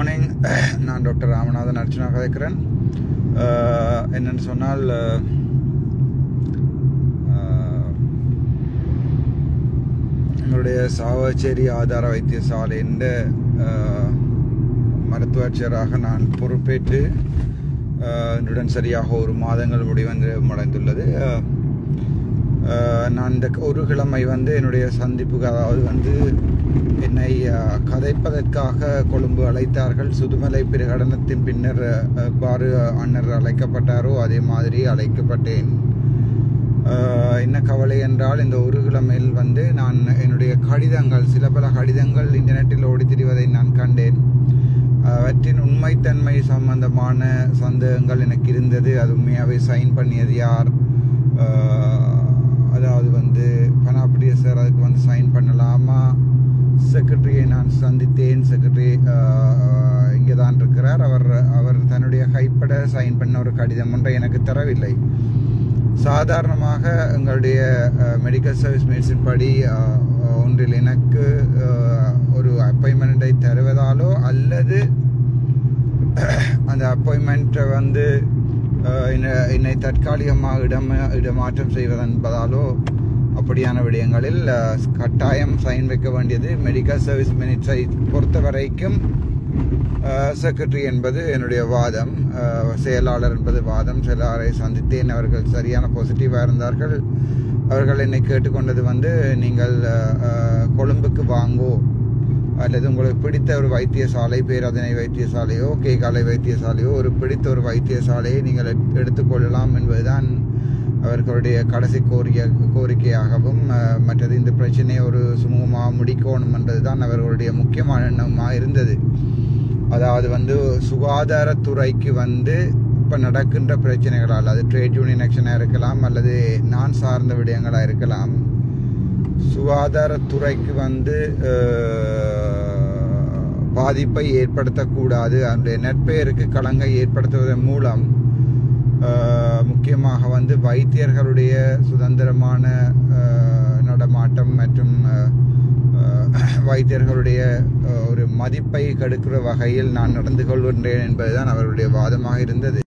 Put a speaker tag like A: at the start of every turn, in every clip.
A: Morning நான் doctor Ramanathan Archana கதைக்கிறேன். என்னென்னு சொன்னால் எங்களுடைய சாவச்சேரி ஆதார வைத்தியசாலையின் அஹ், நான் பொறுப்பேற்று என்னுடன் சரியாக ஒரு மாதங்கள் முடிவந்து அடைந்துள்ளது நான் இந்த ஒரு கிழமை வந்து என்னுடைய சந்திப்புக்கு அதாவது வந்து என்னை கதைப்பதற்காக கொழும்பு அழைத்தார்கள். சுதுமலை பிரகடனத்தின் பின்னர் எவ்வாறு அன்னர் அழைக்கப்பட்டாரோ அதே மாதிரி அழைக்கப்பட்டேன். என்ன கவலை என்றால் இந்த ஒரு கிழமையில் வந்து நான் என்னுடைய கடிதங்கள் சில பல கடிதங்கள் இன்டர்நெட்டில் ஓடி திரிவதை நான் கண்டேன். அவற்றின் உண்மைத்தன்மை சம்பந்தமான சந்தேகங்கள் எனக்கு இருந்தது. அது உண்மையாகவே சைன் பண்ணியது யார்? அதாவது வந்து பனாப்பிடிய சார் அதுக்கு வந்து சைன் பண்ணலாமா? செக்ரட்டரியை நான் சந்தித்தேன். செக்ரட்டரி இங்கே தான் இருக்கிறார். அவர் அவர் தன்னுடைய கைப்பட சைன் பண்ண ஒரு கடிதம் ஒன்றை எனக்கு தரவில்லை. சாதாரணமாக எங்களுடைய மெடிக்கல் சர்வீஸ் மெடிசின் படி ஒன்றில் எனக்கு ஒரு அப்பாயின்மெண்ட்டை தருவதாலோ அல்லது அந்த அப்பாயின்மெண்ட்டை வந்து என்னை- என்னை தற்காலிகமாக இடம் இடமாற்றம் செய்வதென்பதாலோ அப்படியான விடயங்களில் கட்டாயம் சைன் வைக்க வேண்டியது மெடிக்கல் சர்வீஸ் மினிட்ஸை பொறுத்த வரைக்கும் செக்ரட்டரி என்பது என்னுடைய வாதம். செயலாளர் என்பது வாதம். செயலாளரை சந்தித்தேன். அவர்கள் சரியான பாசிட்டிவாக இருந்தார்கள். அவர்கள் என்னை கேட்டுக்கொண்டது வந்து நீங்கள் கொழும்புக்கு வாங்கோ. அல்லது உங்களுக்கு பிடித்த ஒரு வைத்தியசாலை பேரதனை வைத்தியசாலையோ கேகாலை வைத்தியசாலையோ ஒரு பிடித்த ஒரு வைத்தியசாலையை நீங்கள் எடுத்துக்கொள்ளலாம் என்பதுதான் அவர்களுடைய கடைசி கோரிய கோரிக்கையாகவும் மற்றது இந்த பிரச்சனையை ஒரு சுமூகமாக முடிக்கணும் என்பதுதான் அவர்களுடைய முக்கியமான எண்ணமாக இருந்தது. அதாவது வந்து சுகாதாரத்துறைக்கு வந்து இப்போ நடக்கின்ற பிரச்சனைகளால் அது ட்ரேட் யூனியன் ஆக்ஷனாக இருக்கலாம் அல்லது நான் சார்ந்த விடயங்களாக இருக்கலாம் சுகாதாரத்துறைக்கு வந்து பாதிப்பை ஏற்படுத்தக்கூடாது அந்த நெற்பெயருக்கு களங்கை ஏற்படுத்துவதன் மூலம் முக்கியமாக வந்து வைத்தியர்களுடைய சுதந்திரமான நடமாட்டம் மற்றும் வைத்தியர்களுடைய ஒரு மதிப்பை கெடுக்கிற வகையில் நான் நடந்து கொள்கின்றேன் என்பதுதான் அவருடைய வாதமாக இருந்தது.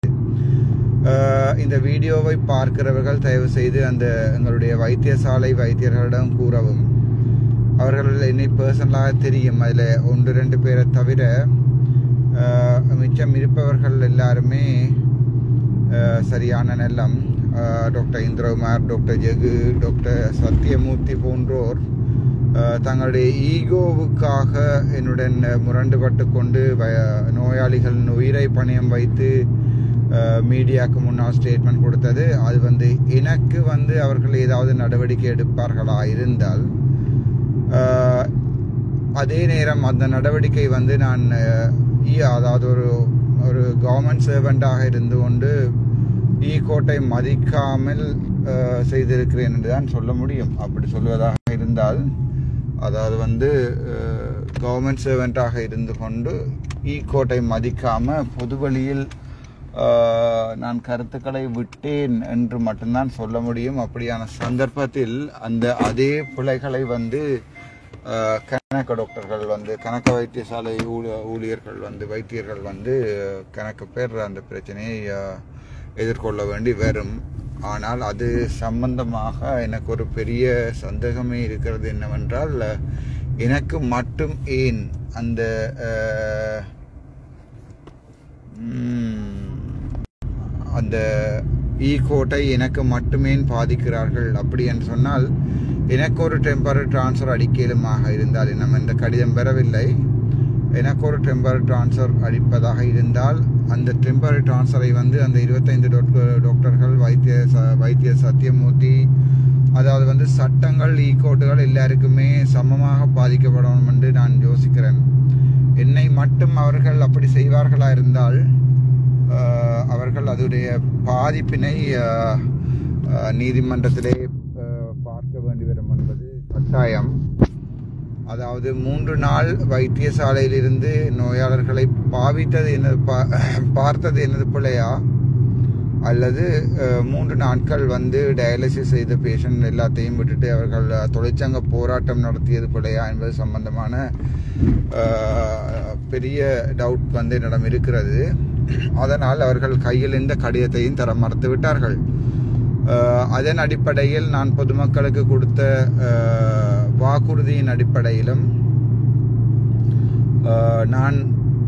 A: இந்த வீடியோவை பார்க்கிறவர்கள் தயவு செய்து அந்த எங்களுடைய வைத்தியசாலை வைத்தியர்களிடம் கூறவும். அவர்கள் என்னை பர்சனலாக தெரியும். அதில் ஒன்று ரெண்டு பேரை தவிர மிச்சம் இருப்பவர்கள் எல்லாருமே சரியான நிலம் doctor Indrakumar doctor Jegu doctor Sathyamoorthy போன்றோர் eh, தங்களுடைய ஈகோவுக்காக என்னுடன் முரண்டுபட்டு கொண்டு நோயாளிகளின் உயிரை பணியம் வைத்து eh, மீடியாவுக்கு முன்னால் ஸ்டேட்மெண்ட் கொடுத்தது. அது வந்து எனக்கு வந்து அவர்கள் ஏதாவது நடவடிக்கை எடுப்பார்களா இருந்தால் eh, அதே நேரம் அந்த நடவடிக்கை வந்து நான் ஈ- அதாவது ஒரு ஒரு கவர்மெண்ட் சர்வெண்டாக இருந்து கொண்டு ஈ கோட்டை மதிக்காமல் செய்திருக்கிறேன் என்று தான் சொல்ல முடியும். அப்படி சொல்வதாக இருந்தால் அதாவது வந்து கவர்மெண்ட் சர்வெண்ட்டாக இருந்து கொண்டு e ஈ கோட்டை மதிக்காம பொதுவழியில் நான் கருத்துக்களை விட்டேன் என்று மட்டும்தான் சொல்ல முடியும். அப்படியான சந்தர்ப்பத்தில் அந்த அதே பிழைகளை வந்து கணக்க டாக்டர்கள் வந்து கணக்க வைத்தியசாலை ஊழிய- ஊழியர்கள் வந்து வைத்தியர்கள் வந்து கணக்கு பேர் அந்த பிரச்சனையை எதிர்கொள்ள வேண்டி வரும். ஆனால் அது சம்பந்தமாக எனக்கு ஒரு பெரிய சந்தேகமே இருக்கிறது என்னவென்றால் எனக்கு மட்டும் ஏன் அந்த அந்த ஈ கோட்டை எனக்கு மட்டுமே பாதிக்கிறார்கள்? அப்படி என்று சொன்னால் எனக்கு ஒரு டெம்பரரி டிரான்ஸ்ஃபர் அடிக்கலுமாக இருந்தால் நம்ம இந்த கடிதம் பெறவில்லை எனக்கு ஒரு டெம்பரரி டிரான்ஸ்ஃபர் அளிப்பதாக இருந்தால் அந்த டெம்பரரி டிரான்ஸ்ஃபரை வந்து அந்த இருபத்தைந்து டாக்டர் டாக்டர்கள் வைத்திய ச- வைத்திய சத்தியமூர்த்தி அதாவது வந்து சட்டங்கள் ஈ கோட்டுகள் எல்லாருக்குமே சமமாக பாதிக்கப்படணும் என்று நான் யோசிக்கிறேன். என்னை மட்டும் அவர்கள் அப்படி செய்வார்களா இருந்தால் அவர்கள் அதனுடைய பாதிப்பினை நீதிமன்றத்திலே பார்க்க வேண்டி வரும் என்பது கட்டாயம். அதாவது மூன்று நாள் வைத்தியசாலையிலிருந்து நோயாளர்களை பாவித்தது என்னது பா- பார்த்தது என்னது பிள்ளையா? அல்லது மூன்று நாட்கள் வந்து டயாலிசிஸ் செய்த பேஷண்ட் எல்லாத்தையும் விட்டுட்டு அவர்கள் தொழிற்சங்க போராட்டம் நடத்தியது பிள்ளையா என்பது சம்பந்தமான பெரிய டவுட் வந்து என்னிடம் இருக்கிறது. அதனால் அவர்கள் கையில் இந்த கடிதத்தையும் தர மறுத்து விட்டார்கள் அதன் அடிப்படையில் நான் பொதுமக்களுக்கு கொடுத்த வாக்குறுதியின் அடிப்படையிலும் நான்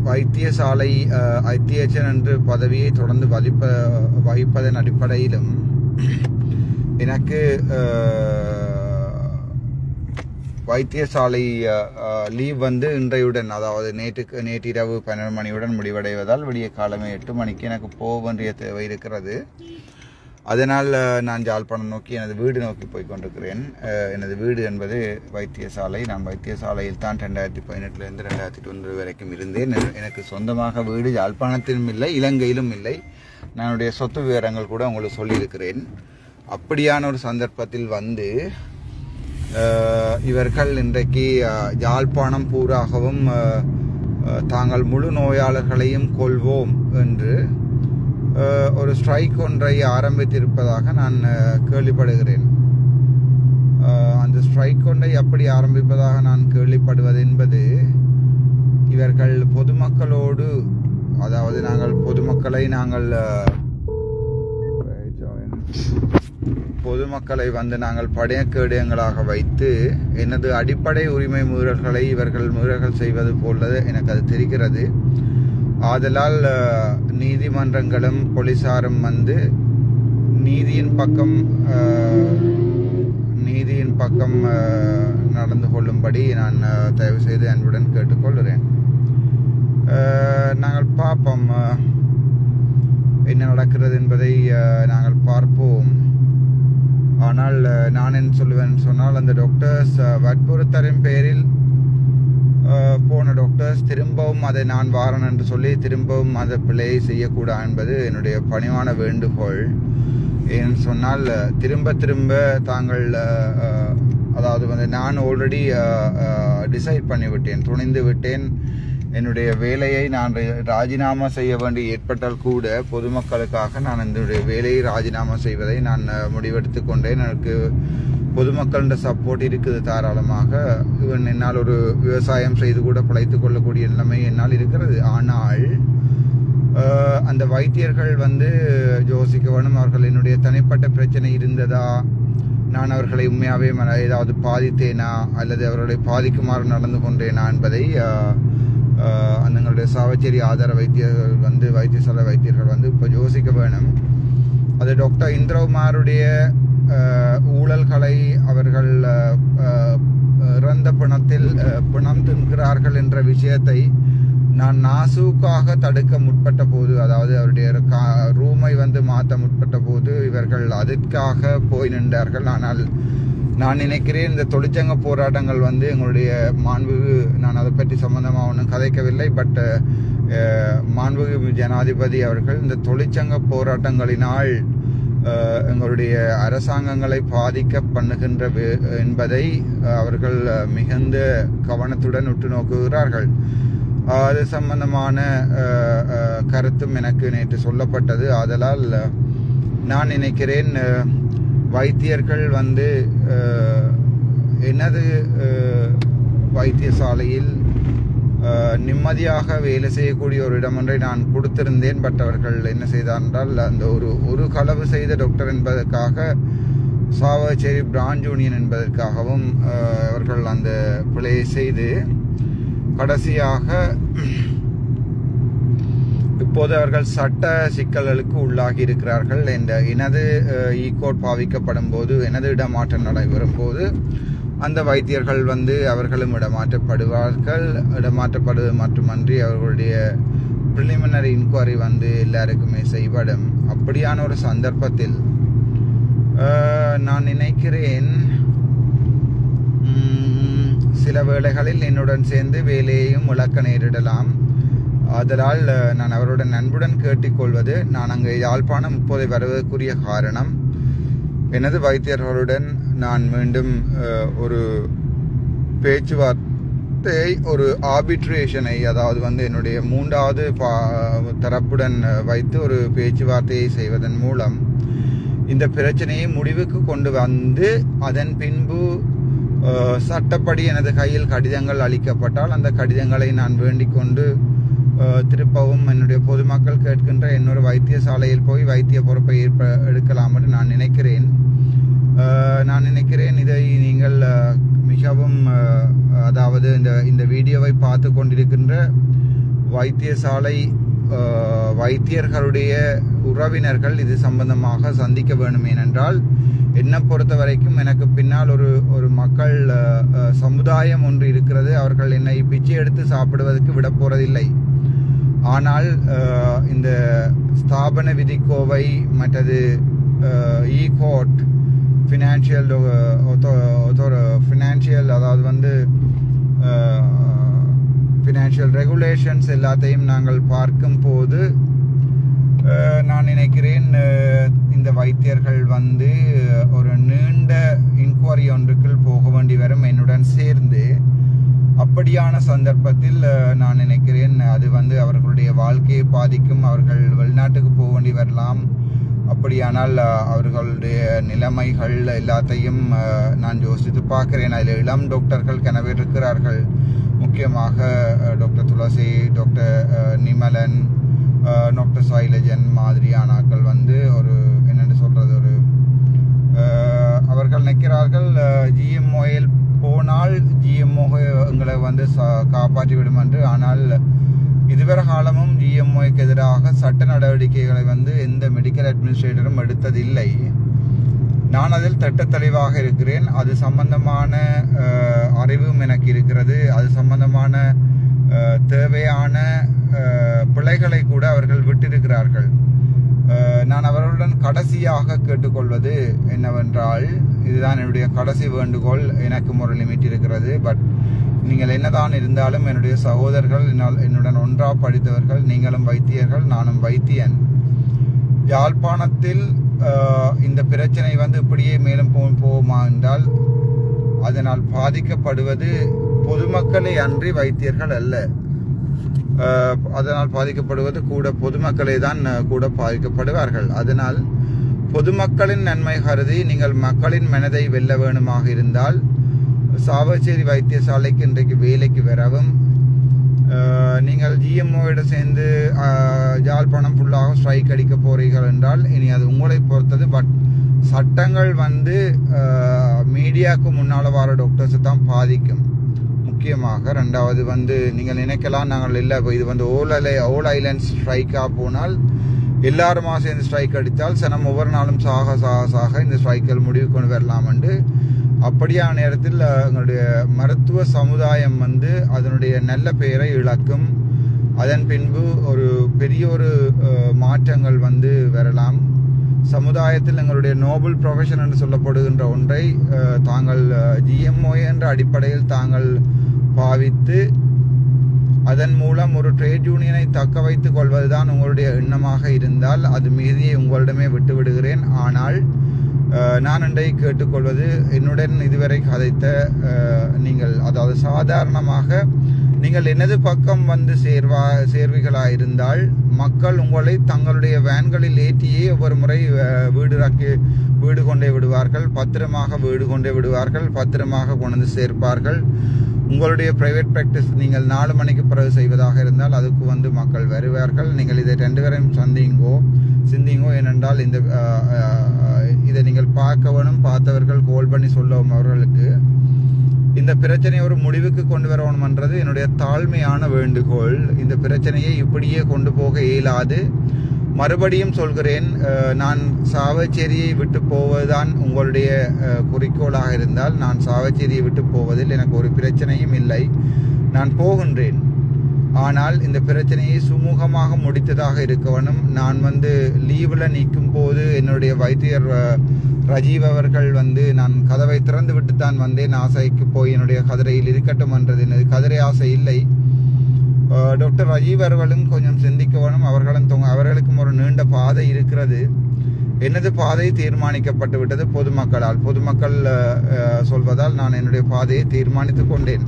A: வைத்தியசாலை அஹ், ஐத்தியச்சன் என்று பதவியை தொடர்ந்து வகிப்ப வகிப்பதன் அடிப்படையிலும் எனக்கு வைத்தியசாலை லீவ் வந்து இன்றையுடன் அதாவது நேற்றுக்கு நேற்றிரவு பன்னெண்டு மணியுடன் முடிவடைவதால் விடிய காலமே எட்டு மணிக்கு எனக்கு போக வேண்டிய தேவை இருக்கிறது. அதனால் நான் ஜாழ்ப்பாணம் நோக்கி எனது வீடு நோக்கி போய் கொண்டிருக்கிறேன். எனது வீடு என்பது வைத்தியசாலை. நான் வைத்தியசாலையில் தான் ரெண்டாயிரத்தி பதினெட்டுலேருந்து ரெண்டாயிரத்தி ஒன்று வரைக்கும் இருந்தேன். எனக்கு சொந்தமாக வீடு யாழ்ப்பாணத்திலும் இல்லை இலங்கையிலும் இல்லை. நானுடைய சொத்து விவரங்கள் கூட உங்களுக்கு சொல்லியிருக்கிறேன். அப்படியான ஒரு சந்தர்ப்பத்தில் வந்து இவர்கள் இன்றைக்கு யாழ்ப்பாணம் பூராகவும் தாங்கள் முழு நோயாளர்களையும் கொள்வோம் என்று ஒரு ஸ்ட்ரைக் ஒன்றை ஆரம்பித்திருப்பதாக நான் கேள்விப்படுகிறேன். அந்த ஸ்ட்ரைக் ஒன்றை எப்படி ஆரம்பிப்பதாக நான் கேள்விப்படுவது என்பது இவர்கள் பொதுமக்களோடு அதாவது நாங்கள் பொதுமக்களை நாங்கள் பொதுமக்களை வந்து நாங்கள் படையக்கேடயங்களாக வைத்து எனது அடிப்படை உரிமை மீறல்களை இவர்கள் மீறல்கள் செய்வது போல எனக்கு அது தெரிகிறது. ஆதலால் நீதிமன்றங்களும் போலீசாரும் வந்து நீதியின் பக்கம் நீதியின் பக்கம் நடந்து கொள்ளும்படி நான் தயவு செய்து அன்புடன் கேட்டுக்கொள்கிறேன். நாங்கள் பார்ப்போம் என்ன நடக்கிறது என்பதை நாங்கள் பார்ப்போம். ஆனால் நான் என்ன சொல்லுவேன் சொன்னால் அந்த டாக்டர்ஸ் வற்புறுத்தரின் பேரில் போன டாக்டர்ஸ் திரும்பவும் அதை நான் வாரன் என்று சொல்லி திரும்பவும் அந்த பிழையை செய்யக்கூடாது என்பது என்னுடைய பணிவான வேண்டுகோள். ஏன்னு சொன்னால் திரும்ப திரும்ப தாங்கள் அதாவது வந்து நான் ஆல்ரெடி டிசைட் பண்ணிவிட்டேன் துணிந்து விட்டேன். என்னுடைய வேலையை நான் ராஜினாமா செய்ய வேண்டி ஏற்பட்டால் கூட பொதுமக்களுக்காக நான் என்னுடைய வேலையை ராஜினாமா செய்வதை நான் முடிவெடுத்து கொண்டேன். எனக்கு பொதுமக்களின் சப்போர்ட் இருக்குது தாராளமாக. இவன் என்னால் ஒரு விவசாயம் செய்து கூட பிழைத்து கொள்ளக்கூடிய நிலைமை என்னால் இருக்கிறது. ஆனால் அந்த வைத்தியர்கள் வந்து யோசிக்க வேணும். அவர்கள் என்னுடைய தனிப்பட்ட பிரச்சனை இருந்ததா? நான் அவர்களை உண்மையாகவே ஏதாவது பாதித்தேனா? அல்லது அவர்களை பாதிக்குமாறு நடந்து கொண்டேனா என்பதை அந்தங்களுடைய எங்களுடைய சாவச்சேரி ஆதார வைத்தியர்கள் வந்து வைத்தியசாலை வைத்தியர்கள் வந்து இப்போ யோசிக்க வேணும். அது டாக்டர் இந்திரகுமாருடைய ஊழல்களை அவர்கள் இறந்த பிணத்தில் பிணம் தின்கிறார்கள் என்ற விஷயத்தை நான் நாசூக்காக தடுக்க முற்பட்ட போது அதாவது அவருடைய கா- ரூமை வந்து மாற்ற முற்பட்ட போது இவர்கள் அதற்காக போய் நின்றார்கள். ஆனால் நான் நினைக்கிறேன் இந்த தொழிற்சங்க போராட்டங்கள் வந்து எங்களுடைய மாண்புகு நான் அதை பற்றி சம்பந்தமாக ஒன்றும் கதைக்கவில்லை பட் மாண்புகு ஜனாதிபதி அவர்கள் இந்த தொழிற்சங்க போராட்டங்களினால் எங்களுடைய அரசாங்கங்களை பாதிக்க பண்ணுகின்ற என்பதை அவர்கள் மிகுந்த கவனத்துடன் உற்று நோக்குகிறார்கள். அது சம்பந்தமான கருத்தும் எனக்கு நேற்று சொல்லப்பட்டது. ஆதலால் நான் நினைக்கிறேன் வைத்தியர்கள் வந்து எனது வைத்தியசாலையில் நிம்மதியாக வேலை செய்யக்கூடிய ஒரு இடம் ஒன்றை நான் கொடுத்திருந்தேன். பட் அவர்கள் என்ன செய்தார் என்றால் அந்த ஒரு ஒரு களவு செய்த டாக்டர் என்பதற்காக சாவச்சேரி பிரான்ச் யூனியன் என்பதற்காகவும் அவர்கள் அந்த பிழையை செய்து கடைசியாக இப்போது அவர்கள் சட்ட சிக்கல்களுக்கு உள்ளாகி இருக்கிறார்கள். என்ற எனது ஈகோட் e பாவிக்கப்படும் போது எனது இடமாற்றம் நடைபெறும் போது அந்த வைத்தியர்கள் வந்து அவர்களும் இடமாற்றப்படுவார்கள். இடமாற்றப்படுவது மட்டுமன்றி அவர்களுடைய ப்ரிலிமினரி இன்கொயரி வந்து எல்லாருக்குமே செய்யப்படும் அப்படியான ஒரு சந்தர்ப்பத்தில் நான் நினைக்கிறேன் சில வேளைகளில் என்னுடன் சேர்ந்து வேலையையும் இழக்க நேரிடலாம். அதனால் நான் அவருடன் நண்புடன் கேட்டுக்கொள்வது நான் அங்கே யாழ்ப்பாணம் இப்போதை வருவதற்குரிய காரணம். எனது வைத்தியர்களுடன் நான் மீண்டும் ஒரு பேச்சுவார்த்தை ஒரு ஆர்பிட்ரேஷனை அதாவது வந்து என்னுடைய மூன்றாவது பா- தரப்புடன் வைத்து ஒரு பேச்சுவார்த்தையை செய்வதன் மூலம் இந்த பிரச்சனையை முடிவுக்கு கொண்டு வந்து அதன் பின்பு சட்டப்படி எனது கையில் கடிதங்கள் அளிக்கப்பட்டால் அந்த கடிதங்களை நான் வேண்டிக் கொண்டு திருப்பவும் என்னுடைய பொதுமக்கள் கேட்கின்ற இன்னொரு வைத்தியசாலையில் போய் வைத்திய பொறுப்பை ஏற்ப எடுக்கலாம் என்று நான் நினைக்கிறேன். நான் நினைக்கிறேன் இதை நீங்கள் மிகவும் அதாவது இந்த இந்த வீடியோவை பார்த்து கொண்டிருக்கின்ற வைத்தியசாலை வைத்தியர்களுடைய உறவினர்கள் இது சம்பந்தமாக சந்திக்க வேண்டும். ஏனென்றால் என்னை பொறுத்த வரைக்கும் எனக்கு பின்னால் ஒரு ஒரு மக்கள் சமுதாயம் ஒன்று இருக்கிறது. அவர்கள் என்னை பிச்சை எடுத்து சாப்பிடுவதற்கு விட போறதில்லை. ஆனால் இந்த ஸ்தாபன விதிக்கோவை மற்றது ஈ court financial financial uh, uh, அதாவது வந்து uh, ஃபினான்ஷியல் ரெகுலேஷன்ஸ் எல்லாத்தையும் நாங்கள் பார்க்கும்போது போது நான் நினைக்கிறேன் இந்த வைத்தியர்கள் வந்து ஒரு நீண்ட இன்குவரி ஒன்றுக்குள் போக வேண்டி வரும் என்னுடன் சேர்ந்து அப்படியான சந்தர்ப்பத்தில் நான் நினைக்கிறேன் அது வந்து அவர்களுடைய வாழ்க்கையை பாதிக்கும் அவர்கள் வெளிநாட்டுக்கு போக வேண்டி வரலாம். அப்படியானால் அவர்களுடைய நிலைமைகள் எல்லாத்தையும் நான் யோசித்து பார்க்கிறேன். அதில் இளம் டாக்டர்கள் கனவே இருக்கிறார்கள். முக்கியமாக doctor Thulasi doctor Nimalan doctor Sailajan மாதிரியானாக்கள் வந்து ஒரு என்னென்னு சொல்கிறது ஒரு அவர்கள் நிற்கிறார்கள். ஜிஎம்ஓயில் போனால் ஜிஎம்ஓ எங்களை வந்து சா- காப்பாற்றி விடும் என்று. ஆனால் இதுவரை காலமும் ஜிஎம்ஓக்கு எதிராக சட்ட நடவடிக்கைகளை வந்து எந்த மெடிக்கல் அட்மினிஸ்ட்ரேட்டரும் எடுத்ததில்லை. நான் அதில் திட்ட இருக்கிறேன். அது சம்பந்தமான அறிவும் எனக்கு இருக்கிறது. அது சம்பந்தமான தேவையான பிழைகளை கூட அவர்கள் விட்டிருக்கிறார்கள். நான் அவர்களுடன் கடைசியாக கேட்டுக்கொள்வது என்னவென்றால் இதுதான் என்னுடைய கடைசி வேண்டுகோள். எனக்கும் ஒரு லிமிட் இருக்கிறது. பட் நீங்கள் என்னதான் இருந்தாலும் என்னுடைய சகோதரர்கள் என்னுடன் ஒன்றாக படித்தவர்கள் நீங்களும் வைத்தியர்கள் நானும் வைத்தியன். யாழ்ப்பாணத்தில் இந்த பிரச்சனை வந்து இப்படியே மேலும் போ- போகுமா என்றால் அதனால் பாதிக்கப்படுவது பொதுமக்களை அன்றி வைத்தியர்கள் அல்ல. அதனால் பாதிக்கப்படுவது கூட பொதுமக்களே தான் கூட பாதிக்கப்படுவார்கள். அதனால் பொதுமக்களின் நன்மை கருதி நீங்கள் மக்களின் மனதை வெல்ல வேணுமாக இருந்தால் சாவச்சேரி வைத்தியசாலைக்கு இன்றைக்கு வேலைக்கு வரவும் நீங்கள் ஜிஎம்ஓவிட சேர்ந்து அஹ், யாழ்ப்பாணம் ஃபுல்லாக ஸ்ட்ரைக் அடிக்க போகிறீர்கள் என்றால் இனி அது உங்களை பொறுத்தது. பட் சட்டங்கள் வந்து மீடியாவுக்கு முன்னால் வர டாக்டர்ஸை தான் பாதிக்கும். முக்கியமாக ரெண்டாவது வந்து நீங்கள் நினைக்கலாம் நாங்கள் இல்லை இது வந்து ஓல் ஐலை ஓல் ஐலண்ட்ஸ் ஸ்ட்ரைக்காக போனால் எல்லாருமா சேர்ந்து ஸ்ட்ரைக் அடித்தால் சனம் ஒவ்வொரு நாளும் சாக சாக சாக இந்த ஸ்ட்ரைக்கில் முடிவு கொண்டு வரலாம் அப்படியான நேரத்தில் எங்களுடைய மருத்துவ சமுதாயம் வந்து அதனுடைய நல்ல பெயரை இழக்கும். அதன் பின்பு ஒரு பெரிய ஒரு மாற்றங்கள் வந்து வரலாம். சமுதாயத்தில் எங்களுடைய நோபல் ப்ரொஃபஷன் என்று சொல்லப்படுகின்ற ஒன்றை தாங்கள் ஜிஎம்ஓ என்ற அடிப்படையில் தாங்கள் பாவித்து அதன் மூலம் ஒரு ட்ரேட் யூனியனை தக்க வைத்துக் கொள்வதுதான் உங்களுடைய எண்ணமாக இருந்தால் அது மீதியை உங்களிடமே விட்டுவிடுகிறேன். ஆனால் நான் இன்றைக்கு கேட்டுக்கொள்வது என்னுடன் இதுவரை கதைத்த நீங்கள் அதாவது சாதாரணமாக நீங்கள் எனது பக்கம் வந்து சேர்வா சேர்விகளா இருந்தால் மக்கள் உங்களை தங்களுடைய வேன்களில் ஏற்றியே ஒவ்வொரு முறை வீடு ராக்கி வீடு கொண்டே விடுவார்கள். பத்திரமாக வீடு கொண்டே விடுவார்கள். பத்திரமாக கொண்டு சேர்ப்பார்கள். உங்களுடைய பிரைவேட் ப்ராக்டிஸ் நீங்கள் நாலு மணிக்கு பிறகு செய்வதாக இருந்தால் அதுக்கு வந்து மக்கள் வருவார்கள். நீங்கள் இதை ரெண்டு பேரையும் சந்திங்கோ சிந்திங்கோ ஏனென்றால் இந்த இதை நீங்கள் பார்க்கவனும் பார்த்தவர்கள் கோல் பண்ணி சொல்லவும் அவர்களுக்கு. இந்த பிரச்சனையை ஒரு முடிவுக்கு கொண்டு வரணும்ன்றது என்னுடைய தாழ்மையான வேண்டுகோள். இந்த பிரச்சனையை இப்படியே கொண்டு போக இயலாது. மறுபடியும் சொல்கிறேன் நான் சாவச்சேரியை விட்டு போவதுதான் உங்களுடைய குறிக்கோளாக இருந்தால் நான் சாவச்சேரியை விட்டு போவதில் எனக்கு ஒரு பிரச்சனையும் இல்லை. நான் போகின்றேன். ஆனால் இந்த பிரச்சனையை சுமூகமாக முடித்ததாக இருக்கவனும் நான் வந்து லீவில் நிற்கும் போது என்னுடைய வைத்தியர் ரஜீவ் அவர்கள் வந்து நான் கதவை திறந்து விட்டு தான் வந்தேன். ஆசைக்கு போய் என்னுடைய கதிரையில் இருக்கட்டும் என்றது எனது கதிரை ஆசை இல்லை. டாக்டர் ரஜீவ் அவர்களும் கொஞ்சம் சிந்திக்க வேணும் அவர்களும் தொங்க அவர்களுக்கும் ஒரு நீண்ட பாதை இருக்கிறது. எனது பாதை தீர்மானிக்கப்பட்டு விட்டது பொதுமக்களால். பொதுமக்கள் சொல்வதால் நான் என்னுடைய பாதையை தீர்மானித்துக் கொண்டேன்.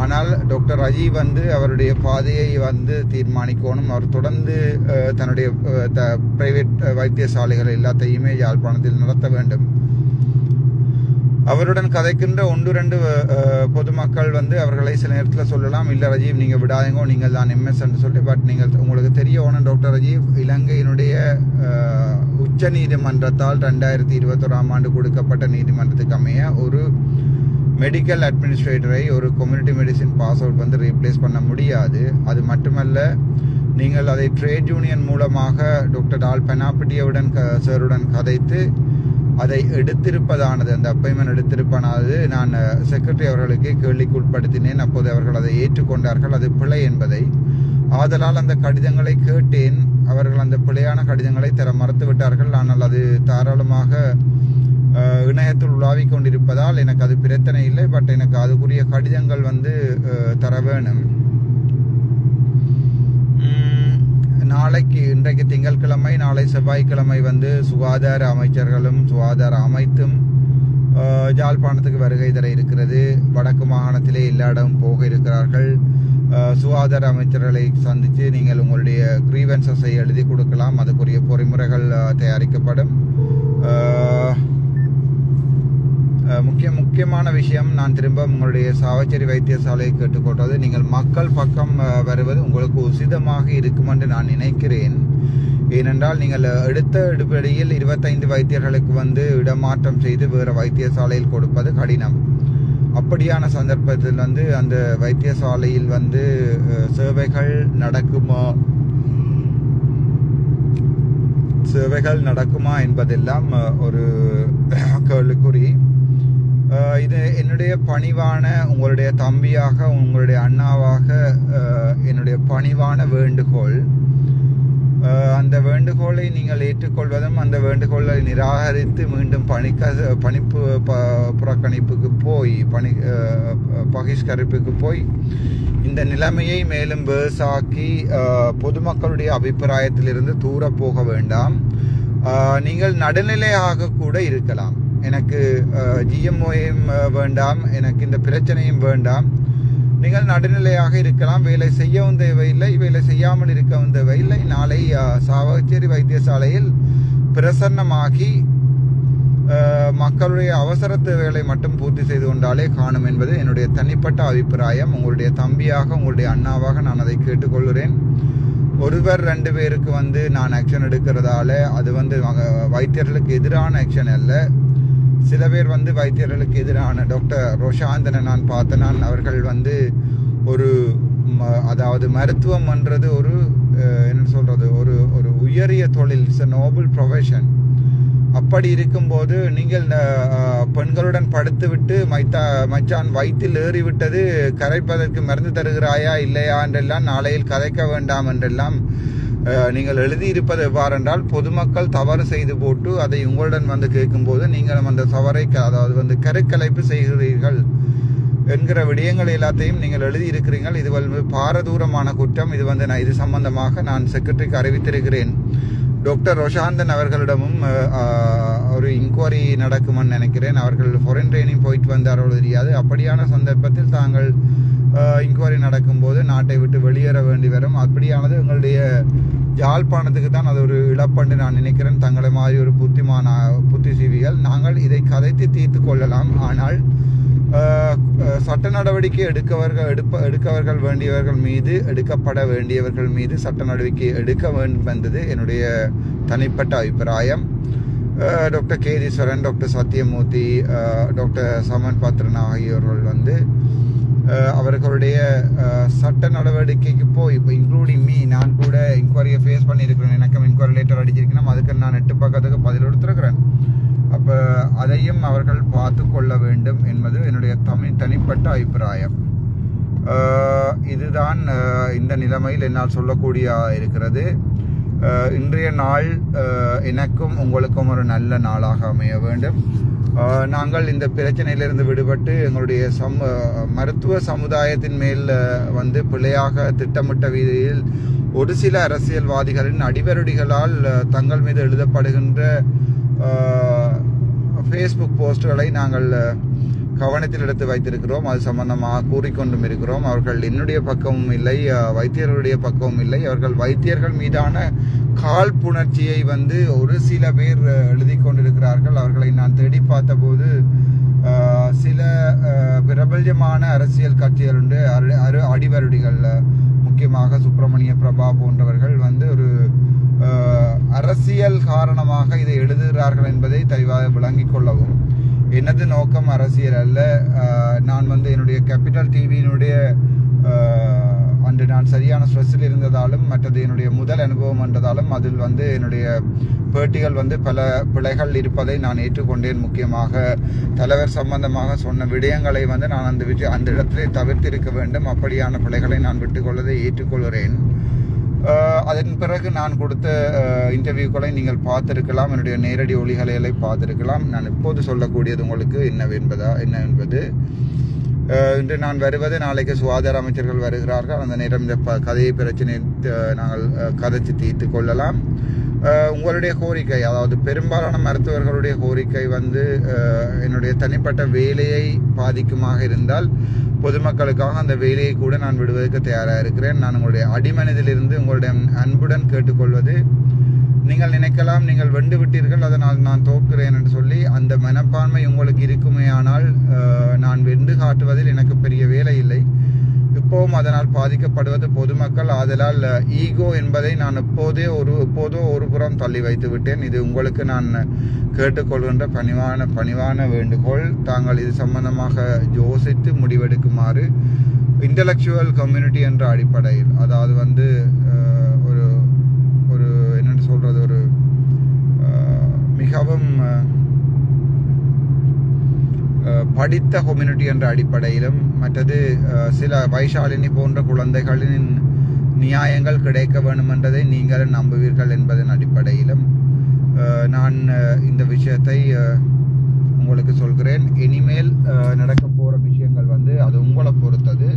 A: ஆனால் டாக்டர் ரஜீவ் வந்து அவருடைய பாதையை வந்து தீர்மானிக்கணும். அவர் தொடர்ந்து தன்னுடைய தன்னுடைய பிரைவேட் வைத்தியசாலைகள் எல்லாத்தையுமே யாழ்ப்பாணத்தில் நடத்த வேண்டும். அவருடன் கதைக்கின்ற ஒன்று ரெண்டு பொதுமக்கள் வந்து அவர்களை சில நேரத்தில் சொல்லலாம். இல்லை ரஜீவ் நீங்கள் விடாதீங்க நீங்கள் தான் எம்எஸ் என்று சொல்லி பட் நீங்கள் உங்களுக்கு தெரிய ஒன்று டாக்டர் ரஜீவ் இலங்கையினுடைய உச்ச நீதிமன்றத்தால் ரெண்டாயிரத்தி இருபத்தொராம் ஆண்டு கொடுக்கப்பட்ட நீதிமன்றத்துக்கு அமைய ஒரு மெடிக்கல் அட்மினிஸ்ட்ரேட்டரை ஒரு கம்யூனிட்டி மெடிசின் பாஸ் அவுட் வந்து ரீப்ளேஸ் பண்ண முடியாது. அது மட்டுமல்ல நீங்கள் அதை ட்ரேட் யூனியன் மூலமாக டாக்டர் டால் பெனாபிட்டியவுடன் க சருடன் கதைத்து அதை எடுத்திருப்பதானது அந்த அப்பாயின்மெண்ட் எடுத்திருப்பானது நான் செக்ரட்டரி அவர்களுக்கு கேள்விக்கு உட்படுத்தினேன் அப்போது அவர்கள் அதை ஏற்றுக்கொண்டார்கள். அது பிழை என்பதை. ஆதலால் அந்த கடிதங்களை கேட்டேன். அவர்கள் அந்த பிழையான கடிதங்களை தர மறுத்து விட்டார்கள் ஆனால் அது தாராளமாக இணையத்தில் உலாவிக் கொண்டிருப்பதால் எனக்கு அது பிரச்சனை இல்லை பட் எனக்கு அதுக்குரிய கடிதங்கள் வந்து தர வேணும். நாளைக்கு இன்றைக்கு திங்கட்கிழமை நாளை செவ்வாய்க்கிழமை வந்து சுகாதார அமைச்சர்களும் சுகாதார அமைத்தும் ஜாழ்ப்பாணத்துக்கு வருகை தர இருக்கிறது. வடக்கு மாகாணத்திலே எல்லா இடமும் போக இருக்கிறார்கள். சுகாதார அமைச்சர்களை சந்தித்து நீங்கள் உங்களுடைய கிரீவன்சஸை எழுதி கொடுக்கலாம். அதுக்குரிய பொறிமுறைகள் தயாரிக்கப்படும். முக்கிய முக்கியமான விஷயம் நான் திரும்ப உங்களுடைய சாவச்சேரி வைத்தியசாலையை கேட்டுக்கொண்டது. நீங்கள் மக்கள் பக்கம் வருவது உங்களுக்கு உசிதமாக இருக்கும் என்று நான் நினைக்கிறேன். ஏனென்றால் நீங்கள் எடுத்த எடுப்படியில் இருபத்தைந்து வைத்தியர்களுக்கு வந்து இடமாற்றம் செய்து வேறு வைத்தியசாலையில் கொடுப்பது கடினம். அப்படியான சந்தர்ப்பத்தில் வந்து அந்த வைத்தியசாலையில் வந்து சேவைகள் நடக்குமா? சேவைகள் நடக்குமா என்பதெல்லாம் ஒரு கேள்விக்குறி. இது என்னுடைய பணிவான உங்களுடைய தம்பியாக உங்களுடைய அண்ணாவாக என்னுடைய பணிவான வேண்டுகோள். அந்த வேண்டுகோளை நீங்கள் ஏற்றுக்கொள்வதும் அந்த வேண்டுகோளை நிராகரித்து மீண்டும் பணிக்க பணிப்பு ப- புறக்கணிப்புக்கு போய் பணி பகிஷ்கரிப்புக்கு போய் இந்த நிலைமையை மேலும் வேசாக்கி பொதுமக்களுடைய அபிப்பிராயத்திலிருந்து தூர போக வேண்டாம். நீங்கள் நடுநிலையாக கூட இருக்கலாம். எனக்கு ஜிஎம்ஓயும் வேண்டாம். எனக்கு இந்த பிரச்சனையும் வேண்டாம். நீங்கள் நடுநிலையாக இருக்கலாம். வேலை செய்யவும் தேவையில்லை. வேலை செய்யாமல் இருக்கவும் தேவையில்லை. நாளை சாவகச்சேரி வைத்தியசாலையில் பிரசன்னமாகி மக்களுடைய அவசர தேவைகளை மட்டும் பூர்த்தி செய்து கொண்டாலே காணும் என்பது என்னுடைய தனிப்பட்ட அபிப்பிராயம். உங்களுடைய தம்பியாக உங்களுடைய அண்ணாவாக நான் அதை கேட்டுக்கொள்கிறேன். ஒருவர் ரெண்டு பேருக்கு வந்து நான் ஆக்ஷன் எடுக்கிறதால அது வந்து மக- வைத்தியர்களுக்கு எதிரான ஆக்ஷன் அல்ல. சில பேர் வந்து வைத்தியர்களுக்கு எதிரான டாக்டர் ரோஷாந்தனை நான் பார்த்தனான் நான் அவர்கள் வந்து ஒரு ம- அதாவது மருத்துவம் என்றது ஒரு என்ன சொல்கிறது ஒரு ஒரு உயரிய தொழில். இட்ஸ் நோபல் ப்ரொஃபஷன் அப்படி இருக்கும்போது நீங்கள் பெண்களுடன் படுத்துவிட்டு மைத்தா மச்சான் வயிற்றில் ஏறிவிட்டது கரைப்பதற்கு மருந்து தருகிறாயா இல்லையா என்றெல்லாம் நாளையில் கதைக்க வேண்டாம் என்றெல்லாம் நீங்கள் எழுதியிருப்பது எவ்வாறென்றால் பொதுமக்கள் தவறு செய்து போட்டு அதை உங்களுடன் வந்து கேட்கும்போது நீங்கள் அந்த தவறை க- அதாவது வந்து கருக்கலைப்பு செய்கிறீர்கள் என்கிற விடயங்கள் எல்லாத்தையும் நீங்கள் எழுதியிருக்கிறீர்கள். இது வந்து பாரதூரமான குற்றம். இது வந்து நான் இது சம்பந்தமாக நான் செக்ரட்டரிக்கு அறிவித்திருக்கிறேன். டாக்டர் ரோஷாந்தன் அவர்களிடமும் ஒரு இன்கொயரி நடக்குமென்னு நினைக்கிறேன். அவர்கள் ஃபொரன் ட்ரைனிங் போயிட்டு வந்தாரோ தெரியாது. அப்படியான சந்தர்ப்பத்தில் தாங்கள் இன்கொயரி நடக்கும்போது நாட்டை விட்டு வெளியேற வேண்டி வரும். அப்படியானது எங்களுடைய யாழ்ப்பாணத்துக்கு தான் அது ஒரு இழப்பண்டு நான் நினைக்கிறேன். தங்களை மாதிரி ஒரு புத்திமான புத்திசீவிகள். நாங்கள் இதை கதைத்து தீர்த்து கொள்ளலாம். ஆனால் சட்ட நடவடிக்கை எடுக்கவர்கள் எடுப்ப எடுக்கவர்கள் வேண்டியவர்கள் மீது எடுக்கப்பட வேண்டியவர்கள் மீது சட்ட நடவடிக்கை எடுக்க வேண்டும் என்பது என்னுடைய தனிப்பட்ட அபிப்பிராயம். Doctor Kethiswaran doctor Sathyamoorthy doctor Saman Pathran ஆகியோர்கள் வந்து அவர்களுடைய சட்ட நடவடிக்கைக்கு போய் இப்போ இன்க்ளூடிங் மீ நான் கூட இன்கொயரியை ஃபேஸ் பண்ணியிருக்கிறேன். எனக்கும் இன்கொயரி லேட்டர் அடிச்சிருக்கணும் அதுக்கு நான் எட்டு பக்கத்துக்கு பதில் கொடுத்துருக்குறேன். அப்போ அதையும் அவர்கள் பார்த்து கொள்ள வேண்டும் என்பது என்னுடைய தமிழ் தனிப்பட்ட அபிப்பிராயம். இதுதான் இந்த நிலைமையில் என்னால் சொல்லக்கூடிய இருக்கிறது. இன்றைய நாள் எனக்கும் உங்களுக்கும் ஒரு நல்ல நாளாக அமைய வேண்டும். நாங்கள் இந்த பிரச்சனையிலிருந்து விடுபட்டு எங்களுடைய சம மருத்துவ சமுதாயத்தின் மேல் வந்து பிழையாக திட்டமிட்ட வீதியில் ஒரு சில அரசியல்வாதிகளின் அடிவருடிகளால் தங்கள் மீது எழுதப்படுகின்ற ஃபேஸ்புக் போஸ்டுகளை நாங்கள் கவனத்தில் எடுத்து வைத்திருக்கிறோம். அது சம்பந்தமாக கூறிக்கொண்டும் இருக்கிறோம். அவர்கள் என்னுடைய பக்கமும் இல்லை வைத்தியர்களுடைய பக்கமும் இல்லை. அவர்கள் வைத்தியர்கள் மீதான காழ்ப்புணர்ச்சியை வந்து ஒரு சில பேர் எழுதி கொண்டிருக்கிறார்கள். அவர்களை நான் தேடி பார்த்தபோது சில பிரபல்யமான அரசியல் கட்சிகள் உண்டு. அரு- அரு- அடிவருடிகள் முக்கியமாக சுப்பிரமணிய பிரபா போன்றவர்கள் வந்து ஒரு அரசியல் காரணமாக இதை எழுதுகிறார்கள் என்பதை தெளிவாக விளங்கிக் கொள்ளவும் எனது நோக்கம் அரசியல் அல்ல. நான் வந்து என்னுடைய கேபிட்டல் டிவியினுடைய அன்று நான் சரியான ஸ்ட்ரெஸ்ஸில் இருந்ததாலும் மற்றது என்னுடைய முதல் அனுபவம் என்றதாலும் அதில் வந்து என்னுடைய பேட்டிகள் வந்து பல பிழைகள் இருப்பதை நான் ஏற்றுக்கொண்டேன். முக்கியமாக தலைவர் சம்பந்தமாக சொன்ன விடயங்களை வந்து நான் அந்த விட்டு அந்த இடத்திலே தவிர்த்திருக்க வேண்டும். அப்படியான பிழைகளை நான் விட்டுக்கொள்வதை ஏற்றுக்கொள்கிறேன். அதன் பிறகு நான் கொடுத்த இன்டர்வியூக்களை நீங்கள் பார்த்துருக்கலாம். என்னுடைய நேரடி ஒளிகளை எல்லாம் நான் இப்போது சொல்லக்கூடியது உங்களுக்கு என்னவென்பதா என்ன என்பது இன்று நான் வருவது நாளைக்கு சுகாதார அமைச்சர்கள் வருகிறார்கள். அந்த நேரம் இந்த ப- கதையை பிரச்சனை நாங்கள் கதைச்சு தீர்த்து கொள்ளலாம். உங்களுடைய கோரிக்கை அதாவது பெரும்பாலான மருத்துவர்களுடைய கோரிக்கை வந்து என்னுடைய தனிப்பட்ட வேலையை பாதிக்குமாக இருந்தால் பொதுமக்களுக்காக அந்த வேலையை கூட நான் விடுவதற்கு தயாராக இருக்கிறேன். நான் உங்களுடைய அடிமனதிலிருந்து உங்களுடைய அன்புடன் கேட்டுக்கொள்வது. நீங்கள் நினைக்கலாம் நீங்கள் வெண்டு விட்டீர்கள் அதனால் நான் தோற்கிறேன் என்று சொல்லி அந்த மனப்பான்மை உங்களுக்கு இருக்குமேயானால் நான் வென்று காட்டுவதில் எனக்கு பெரிய வேலை இல்லை. இப்போவும் அதனால் பாதிக்கப்படுவது பொதுமக்கள். ஆதலால் ஈகோ என்பதை நான் எப்போதே ஒரு எப்போதோ ஒரு புறம் தள்ளி வைத்து விட்டேன். இது உங்களுக்கு நான் கேட்டுக்கொள்கின்ற பணிவான பணிவான வேண்டுகோள். தாங்கள் இது சம்பந்தமாக யோசித்து முடிவெடுக்குமாறு இன்டலெக்சுவல் கம்யூனிட்டி என்ற அடிப்படையில் அதாவது வந்து ஒரு ஒரு என்னென்னு சொல்கிறது ஒரு மிகவும் படித்த கொம்யூனிட்டி என்ற அடிப்படையிலும் மற்றது சில வைஷாலினி போன்ற குழந்தைகளின் நியாயங்கள் கிடைக்க வேண்டும் என்றதை நீங்கள் நம்புவீர்கள் என்பதன் அடிப்படையிலும் நான் இந்த விஷயத்தை உங்களுக்கு சொல்கிறேன் இனிமேல் நடக்க போகிற விஷயங்கள் வந்து அது உங்களை பொறுத்தது